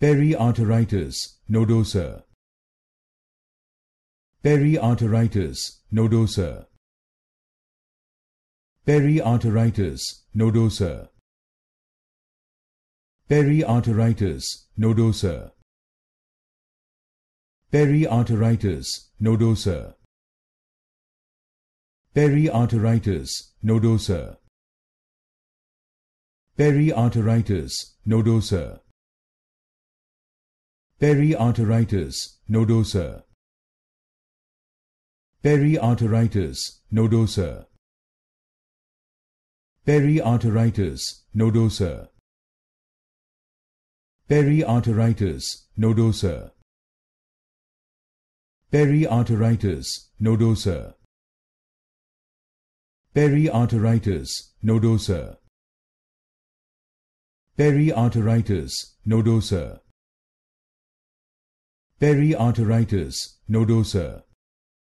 periarteritis nodosa. Periarteritis nodosa. Periarteritis nodosa. Periarteritis nodosa. Periarteritis nodosa. Periarteritis nodosa. Periarteritis nodosa periarteritis nodosa. Periarteritis nodosa. Periarteritis nodosa. Periarteritis nodosa. Periarteritis nodosa. Periarteritis nodosa. Periarteritis nodosa periarteritis nodosa